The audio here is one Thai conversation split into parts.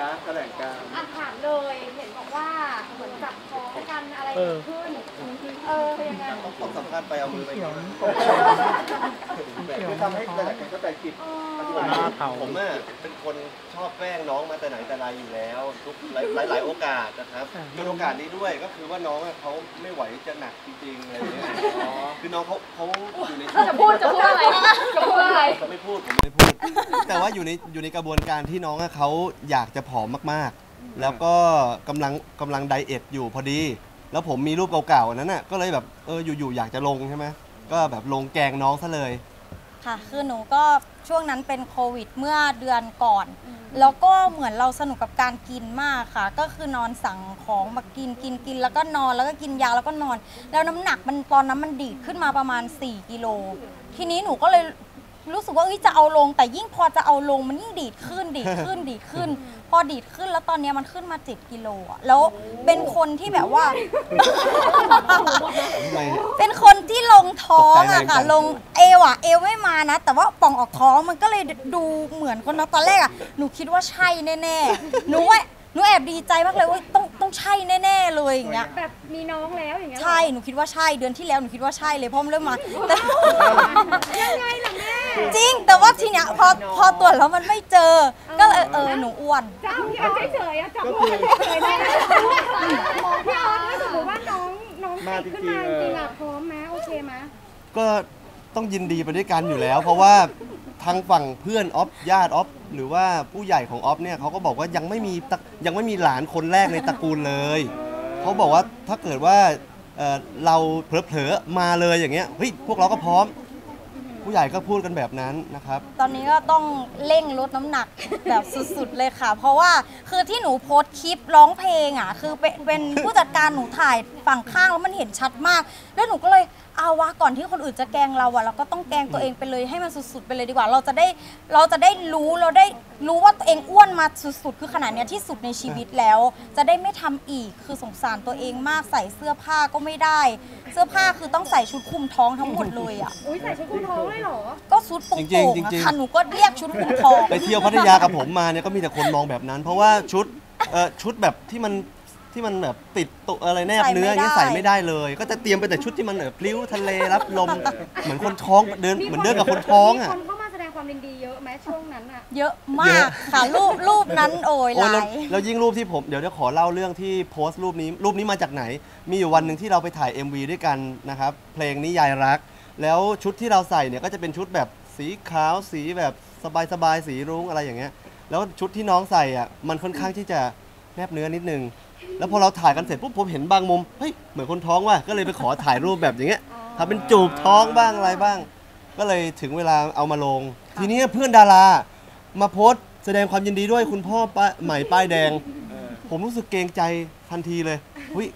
นะแถลงการ อะถามเลยเห็นบอกว่าเหมือนจับท้อง กันอะไรเกิดขึ้น เออเป็นยังไงต้องสัมภาษณ์ไปเอามือไปเขียวคือทำให้หลายๆคนเข้าใจผิดเอออธิบายผมผมอะเป็นคนชอบแกล้งน้องมาแต่ไหนแต่ไรอยู่แล้วทุกหลายหลายหลายโอกาสนะครับจนโอกาสนี้ด้วยก็คือว่าน้องอะเขาไม่ไหวจะหนักจริงๆอะไรอย่างเงี้ยคือน้องเขาเขาอยู่ในช่วงจะพูดจะพูดอะไรจะพูดอะไรผมไม่พูดผมไม่พูด แต่ว่าอยู่ในอยู่ในกระบวนการที่น้องอะเขาอยากจะผอมมากๆ แล้วก็กำลังกำลังไดเอทอยู่พอดี แล้วผมมีรูปเก่าๆอันนั้นน่ะก็เลยแบบเอออยู่ๆอยากจะลงใช่ไหมก็แบบลงแกงน้องซะเลย ค่ะ คือหนูก็ช่วงนั้นเป็นโควิดเมื่อเดือนก่อน แล้วก็เหมือนเราสนุกกับการกินมากค่ะ ก็คือนอนสั่งของมากินกินกินแล้วก็นอนแล้วก็กินยาแล้วก็นอน แล้วน้ำหนักมันตอนนั้นมันดีดขึ้นมาประมาณ 4 กิโล ทีนี้หนูก็เลย รู้สึกว่าเอ้ยจะเอาลงแต่ยิ่งพอจะเอาลงมันยิ่งดีดขึ้นดีดขึ้นดีดขึ้น พอดีดขึ้นแล้วตอนเนี้ยมันขึ้นมา7กิโลอะแล้วเป็นคนที่แบบว่า ทำไมเป็นคนที่ลงท้องตกใจอะแรงจัค่ะ ง ลงเอวอะเอวไม่มานะ แต่ว่าป่องออกท้องมันก็เลยดูเหมือนคนนะตอนแรกอะหนูคิดว่าใช่แน่ๆหนูว่าหนูแอบดีใจมากเลยว่าต้องต้องใช่แน่ๆเลยอย่างเงี้ย แบบมีน้องแล้วอย่างเงี้ยเหรอใช่หนูคิดว่าใช่เดือนที่แล้วหนูคิดว่าใช่เลยเพราะมันเริ่มมาแต่ ยังไงล่ะแม่ จริง แต่ว่าทีเนี้ยพอพอตรวจแล้วมันไม่เจอ ก็เลยเออหนูอ้วนจับพี่ออสเฉยๆอะจับหัวเฉยๆได้นะพี่ออสถ้าสมมติว่าน้องน้องติดขึ้นมาจริงๆอะพร้อมไหมโอเคไหมก็ต้องยินดีไปด้วยกันอยู่แล้ว เพราะว่าทางฝั่งเพื่อนออฟญาติออฟหรือว่าผู้ใหญ่ของออฟเนี่ยเขาก็บอกว่ายังไม่มีตระยังไม่มีหลานคนแรกในตระกูลเลยเขาบอกว่าถ้าเกิดว่าเอ่อเราเผลอๆมาเลยอย่างเงี้ยเฮ้ยพวกเราก็พร้อม ผู้ใหญ่ก็พูดกันแบบนั้นนะครับ ตอนนี้ก็ต้องเร่งลดน้ำหนักแบบสุดๆเลยค่ะ เพราะว่าคือที่หนูโพสต์คลิปร้องเพลงอะคือเป็นเป็นผู้จัดการหนูถ่าย ฝั่งข้างแล้วมันเห็นชัดมาก แล้วหนูก็เลยเอาวะก่อนที่คนอื่นจะแกล้งเราอะเราก็ต้องแกล้งตัวเองไปเลยให้มันสุดๆไปเลยดีกว่า เราจะได้เราจะได้รู้เราได้รู้ว่าตัวเองอ้วนมาสุดๆ คือขนาดเนี้ยที่สุดในชีวิตแล้ว จะได้ไม่ทำอีกคือสงสารตัวเองมากใส่เสื้อผ้าก็ไม่ได้ เสื้อผ้าคือต้องใส่ชุดคลุมท้องทั้งหมดเลยอะอุ้ยใส่ชุดคุมท้องเลยเหรอ ก็ชุดโป่จริงงๆๆจริอะงๆค่ะหนูก็เรียกชุดคุมท้อง ไปเที่ยวพัทยากับผมมาเนี่ยก็มีแต่คนมองแบบนั้น เพราะว่าชุดเอ่อชุดแบบที่มัน ที่มันแบบติดตัวอะไรแนบเนื้ออย่างเงี้ยใส่ไม่ได้เลย ก็จะเตรียมไปแต่ชุดที่มันแบบพลิ้วทะเลรับลม เหมือนคนท้องเดินเหมือนเดินกับคนท้องอะ มีคนเข้ามาแสดงความยินดีเยอะไหมช่วงนั้นอะเยอะมากค่ะรูปรูปนั้นโอ้ยโอ้หยแล้วลายแล้วยิ่งรูปที่ผมเดี๋ยวจะขอเล่าเรื่องที่โพสต์รูปนี้รูปนี้มาจากไหน มีอยู่วันหนึ่งที่เราไปถ่าย MV ด้วยกันนะครับ เพลงนิยายรัก แล้วชุดที่เราใส่เนี่ยก็จะเป็นชุดแบบสีขาวสีแบบสบายๆสีรุ้งอะไรอย่างเงี้ย แล้วชุดที่น้องใส่อะมันค่อนข้างที่จะแนบเนื้อนิดนึง แล้วพอเราถ่ายกันเสร็จปุ๊บผมเห็นบางมุมเฮ้ยเหมือนคนท้องว่ะก็เลยไปขอถ่ายรูปแบบอย่างเงี้ยทำเป็นจูบท้องบ้างอะไรบ้าง ก็เลยถึงเวลาเอามาลง ทีนี้เพื่อนดารา มาโพสต์แสดงความยินดีด้วยคุณพ่อป้าใหม่ป้ายแดงเออผมรู้สึกเกรงใจทันทีเลยหุย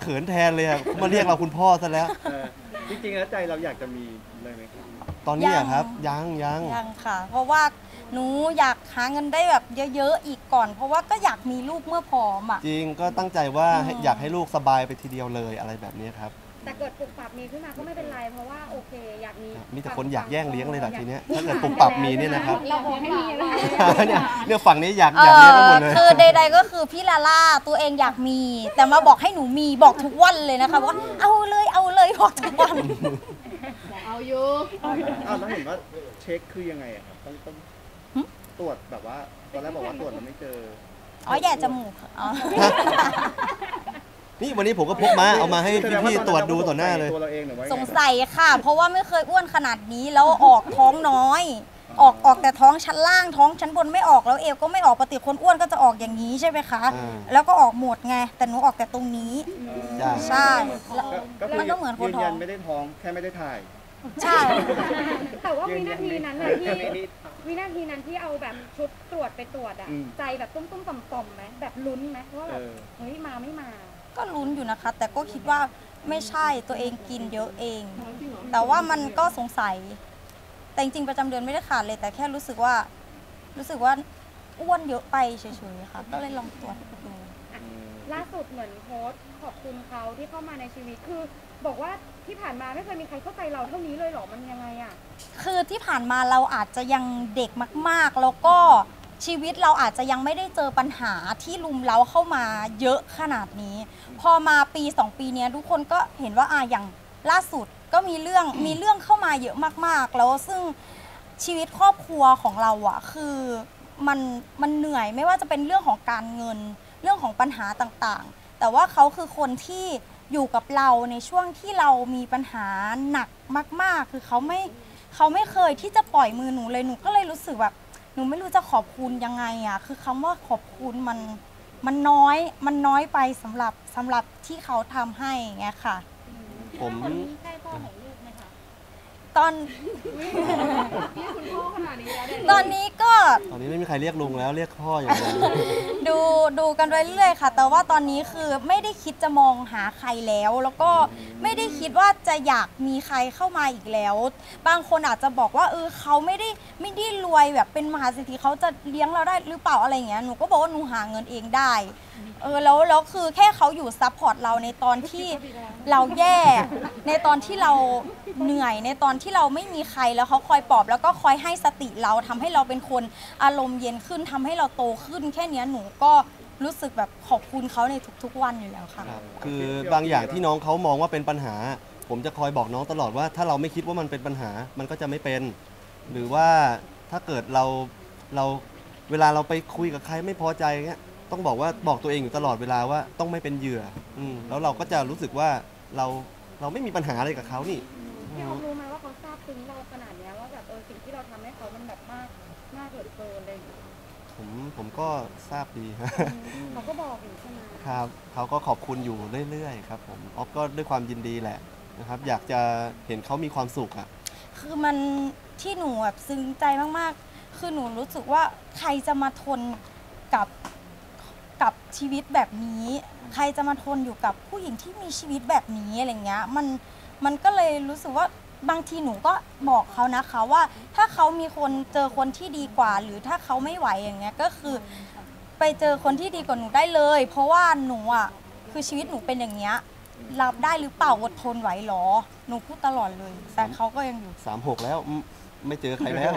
เขินแทนเลยอะมาเรียกเราคุณพ่อซะแล้วเออจริงๆแล้วใจเราอยากจะมีเลยไหมครับ ตอนนี้อะครับ ยังยัง ยังค่ะ เพราะว่าหนูอยากหาเงินได้แบบเยอะๆอีกก่อน เพราะว่าก็อยากมีลูกเมื่อพร้อมอะ จริงก็ตั้งใจว่าให้อืม อยากให้ลูกสบายไปทีเดียวเลยอะไรแบบนี้ครับแต่เกิดปรับปรับมีขึ้นมาก็ไม่เป็นไร เพราะว่าโอเค อยากมีมีแต่คนอยากแย่งเลี้ยงเลยล่ะทีเนี้ยถ้าเกิดปุบปรับมีเนี่ยนะครับ เราบอกให้มีเลย เนี่ยเนี่ยฝั่งนี้อยากเออยากเลี้ยงกันหมอดเลย คือใด ๆ ก็คือพี่ลาล่าตัวเองอยากมี แต่มาบอกให้หนูมีบอกทุกวันเลยนะคะว่าเอาเลยเอาเลยบอกทุกวัน เอาอยู่อ้าวแล้วเห็นว่าเช็คคือยังไงอะครับต้องต้องหึตรวจแบบว่าตอนแรกบอกว่าตรวจแล้วไม่เจอ อ๋อแย่จมูกค่ะอ๋อ นี่วันนี้ผมก็พกมาเอามาให้แสดงพี่ๆตรวจดูต่อหน้าเลย ตัวเราเองหรือว่าสงสัยค่ะ เพราะว่าไม่เคยอ้วนขนาดนี้แล้วออกท้องน้อย ออกออกแต่ท้องชั้นล่างท้องชั้นบนไม่ออกแล้วเอวก็ไม่ออกปกติคนอ้วนก็จะออกอย่างนี้ใช่ไหมคะ อ่า แล้วก็ออกหมดไง แต่หนูออกแต่ตรงนี้ จ้า ใช่แล้วก็คืมันก็เหมือนคนยืนท้อยังนไม่ได้ท้องแค่ไม่ได้ถ่าย ใช่ แต่ว่าวินาทีนั้นน่ะที่ไม่ได้วินาทีนั้นที่เอาแบบชุดตรวจไปตรวจอะอืม ใจแบบตุ้มๆต่อมๆไหมแบบลุ้นไหมว่าแบบเออเฮ้ยมาไม่มา ก็ลุ้นอยู่นะคะ แต่ก็คิดว่าไม่ใช่ตัวเองกินเยอะเอง แต่ว่ามันก็สงสัย แต่จริงๆประจำเดือนไม่ได้ขาดเลย แต่แค่รู้สึกว่า รู้สึกว่าอ้วนเยอะไปเฉยๆค่ะ ก็เลยลองตรวจดู ล่าสุดเหมือนโพสต์ขอบคุณเขาที่เข้ามาในชีวิตคือ บอกว่าที่ผ่านมาไม่เคยมีใครเข้าใจเราเท่านี้เลยเหรอมันยังไงอะคือที่ผ่านมาเราอาจจะยังเด็กมาก ๆ แล้วก็ชีวิตเราอาจจะยังไม่ได้เจอปัญหาที่ลุมเราเข้ามาเยอะขนาดนี้ พอมาปีสองปีเนี้ยทุกคนก็เห็นว่าอะอย่างล่าสุดก็มีเรื่องมีเรื่องเข้ามาเยอะมากๆ แล้วซึ่งชีวิตครอบครัวของเราอะคือมันมันเหนื่อยไม่ว่าจะเป็นเรื่องของการเงินเรื่องของปัญหาต่างๆ แต่ว่าเขาคือคนที่ อยู่กับเราในช่วงที่เรามีปัญหาหนักมาก ๆ คือเขาไม่เขาไม่เคยที่จะปล่อยมือหนูเลยหนูก็เลยรู้สึกแบบหนูไม่รู้จะขอบคุณยังไงอะคือคำว่าขอบคุณมันมันน้อยมันน้อยไปสำหรับสำหรับที่เขาทำให้อย่างเงี้ยค่ะผมคนนี้ใช่พ่อของลูกไหมคะ ตอนพี่คุณพ่อขนาดนี้แล้วเนี่ยตอนนี้ก็ตอนนี้ไม่มีใครเรียกลุงแล้วเรียกพ่ออย่างเดียวดูดูกันไปเรื่อยๆค่ะ แต่ว่าตอนนี้คือไม่ได้คิดจะมองหาใครแล้ว แล้วก็ไม่ได้คิดว่าจะอยากมีใครเข้ามาอีกแล้ว บางคนอาจจะบอกว่าเออเขาไม่ได้ไม่ได้รวยแบบเป็นมหาเศรษฐีเขาจะเลี้ยงเราได้หรือเปล่าอะไรอย่างเงี้ยหนูก็บอกว่าหนูหาเงินเองได้เออแล้วแล้วคือแค่เขาอยู่ support เราในตอนที่เราแย่ ในตอนที่เราเหนื่อย ในตอนที่เราไม่มีใครแล้วเขาคอยปลอบ แล้วก็คอยให้สติเราทำให้เราเป็นคนอารมณ์เย็นขึ้นทำให้เราโตขึ้น แค่เนี้ยหนูก็รู้สึกแบบขอบคุณเขาในทุกๆวันอยู่แล้วค่ะครับคือบางอย่างที่น้องเขามองว่าเป็นปัญหา ผมจะคอยบอกน้องตลอดว่า ถ้าเราไม่คิดว่ามันเป็นปัญหา มันก็จะไม่เป็น หรือว่าถ้าเกิดเราเราเวลาเราไปคุยกับใครไม่พอใจเงี้ย ต้องบอกว่าบอกตัวเองอยู่ตลอดเวลาว่าต้องไม่เป็นเหยื่ออืมแล้วเราก็จะรู้สึกว่าเราเราไม่มีปัญหาอะไรกับเขานี่ พี่ออฟรู้ไหมว่าเขาทราบซึ้งเราขนาดเนี้ยว่าแบบเออสิ่งที่เราทำให้เขามันแบบมากมากเหลือเกินอะไรอย่างเลยผมผมก็ทราบดีเขาก็บอกอยู่ใช่ไหมครับเขาก็ขอบคุณอยู่เรื่อยๆครับผมออฟก็ด้วยความยินดีแหละนะครับ อยากจะเห็นเขามีความสุขอะ คือมันที่หนูแบบซึ้งใจมากๆ คือหนูรู้สึกว่าใครจะมาทนกับ กับชีวิตแบบนี้ ใครจะมาทนอยู่กับผู้หญิงที่มีชีวิตแบบนี้อะไรเงี้ยมันมันก็เลยรู้สึกว่าบางทีหนูก็บอกเขานะคะว่าถ้าเขามีคนเจอคนที่ดีกว่า หรือถ้าเขาไม่ไหวอย่างเงี้ยก็คือ ไปเจอคนที่ดีกว่าหนูได้เลย เพราะว่าหนูอะคือชีวิตหนูเป็นอย่างเงี้ยรับได้หรือเปล่าอดทนไหวหรอ หนูพูดตลอดเลย แต่เขาก็ยังอยู่สามหกแล้วอืมไม่เจอใครแล้ว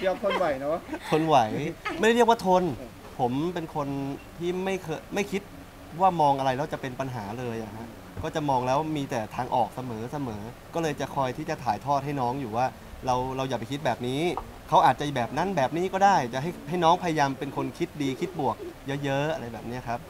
พี่ออฟทนไหวเนาะ ทนไหว ไม่ได้เรียกว่าทน ผมเป็นคนที่ไม่เคยไม่คิดว่ามองอะไรแล้วจะเป็นปัญหาเลยอะฮะก็จะมองแล้วมีแต่ทางออกเสมอเสมอ ก็เลยจะคอยที่จะถ่ายทอดให้น้องอยู่ว่า เราเราอย่าไปคิดแบบนี้ เขาอาจจะแบบนั้นแบบนี้ก็ได้ จะให้ให้น้องพยายามเป็นคนคิดดีคิดบวก เยอะๆอะไรแบบนี้ครับ